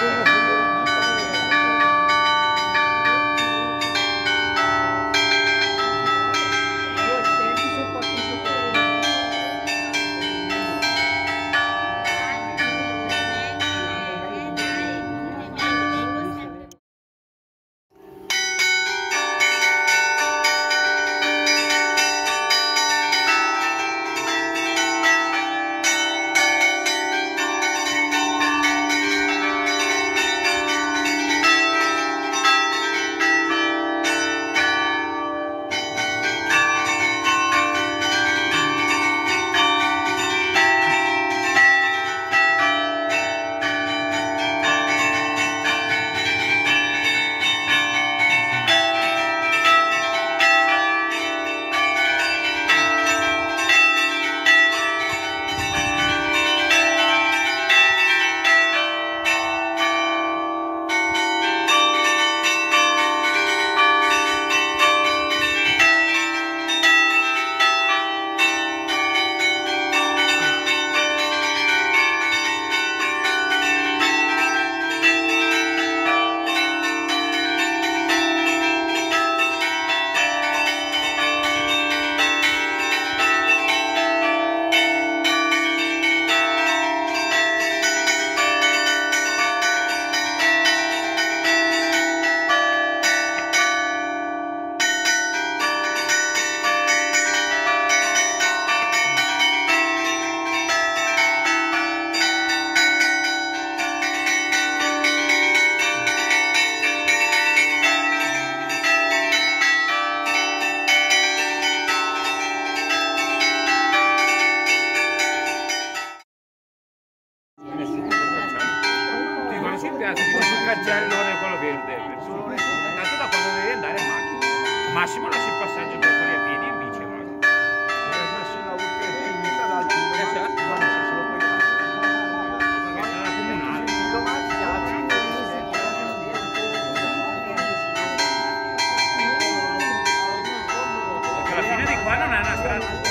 不会。Ragazzi, sul cancellone quello verde. Tanto da quando devi andare in macchina. Massimo lasci il passaggio per fuori a piedi in bici, ma. Alla fine di qua non è una strada.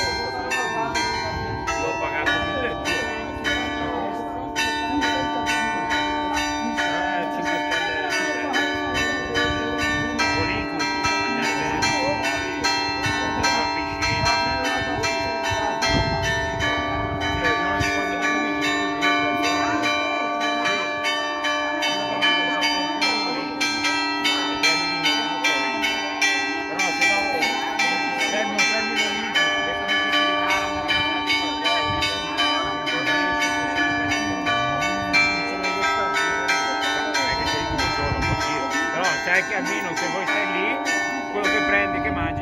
sai almeno se vuoi stai lì, quello che prendi, che mangi,